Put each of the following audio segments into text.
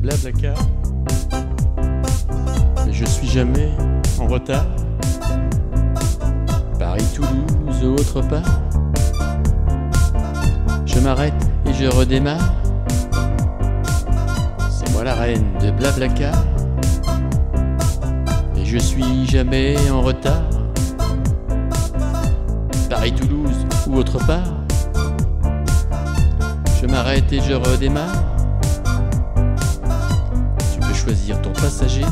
Blablacar. Mais je suis jamais en retard. Paris, Toulouse ou autre part. Je m'arrête et je redémarre. C'est moi la reine de Blablacar. Et je suis jamais en retard. Paris, Toulouse ou autre part. Je m'arrête et je redémarre. Choisir ton passager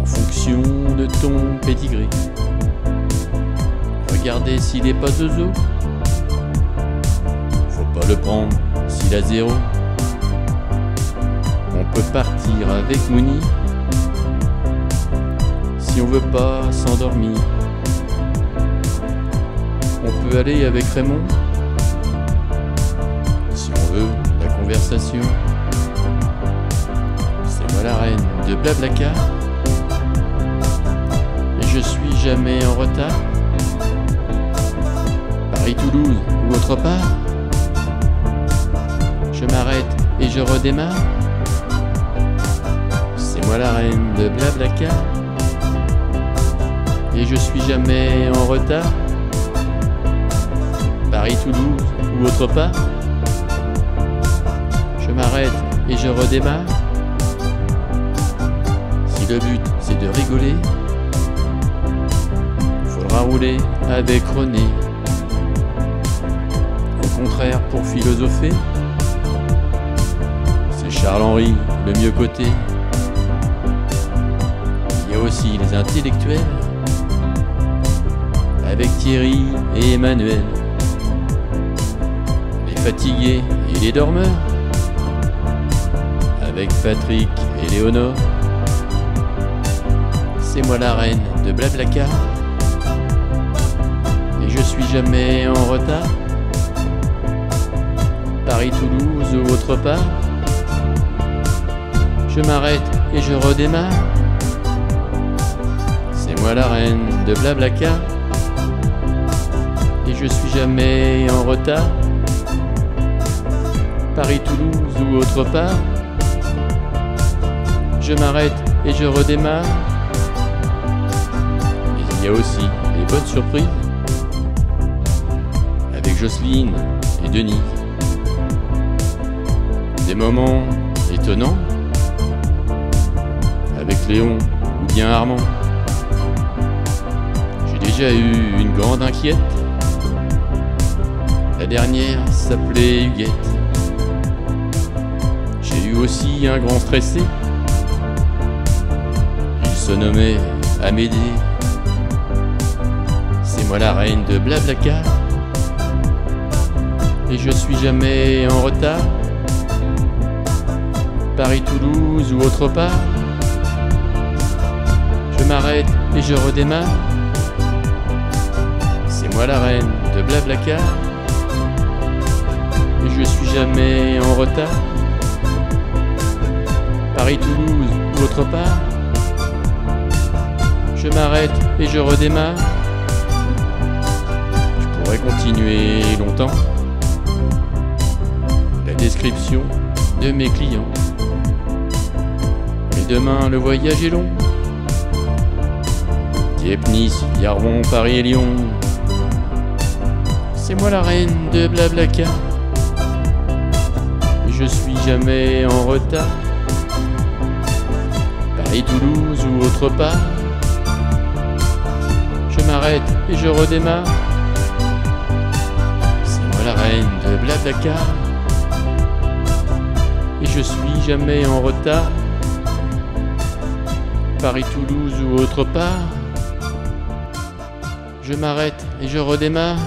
en fonction de ton pédigré. Regardez s'il est pas zozo. Faut pas le prendre s'il a zéro. On peut partir avec Mouni si on veut pas s'endormir. On peut aller avec Raymond si on veut la conversation. La reine de Blablacar et je suis jamais en retard. Paris, Toulouse ou autre part. Je m'arrête et je redémarre. C'est moi la reine de Blablacar et je suis jamais en retard. Paris, Toulouse ou autre part. Je m'arrête et je redémarre. Si le but c'est de rigoler, faudra rouler avec René. Au contraire, pour philosopher, c'est Charles-Henri le mieux coté. Il y a aussi les intellectuels, avec Thierry et Emmanuel. Les fatigués et les dormeurs avec Patrick et Léonore. C'est moi la reine de Blablacar. Et je suis jamais en retard. Paris, Toulouse ou autre part. Je m'arrête et je redémarre. C'est moi la reine de Blablacar. Et je suis jamais en retard. Paris, Toulouse ou autre part je m'arrête et je redémarre. Il y a aussi les bonnes surprises avec Jocelyne et Denis. Des moments étonnants avec Léon ou bien Armand. J'ai déjà eu une grande inquiète. La dernière s'appelait Huguette. J'ai eu aussi un grand stressé se nommait Amédée. Moi la reine de Blablacar. Et je suis jamais en retard. Paris, Toulouse ou autre part. Je m'arrête et je redémarre. C'est moi la reine de Blablacar. Et je suis jamais en retard. Paris, Toulouse ou autre part. Je m'arrête et je redémarre. Continuer longtemps. La description de mes clients. Mais demain le voyage est long. Dieppe, Nice, Yarbon, Paris et Lyon. C'est moi la reine de Blablacar. Je suis jamais en retard. Paris, Toulouse ou autre part. Je m'arrête et je redémarre. La reine de Blablacar. Et je suis jamais en retard. Paris, Toulouse ou autre part. Je m'arrête et je redémarre.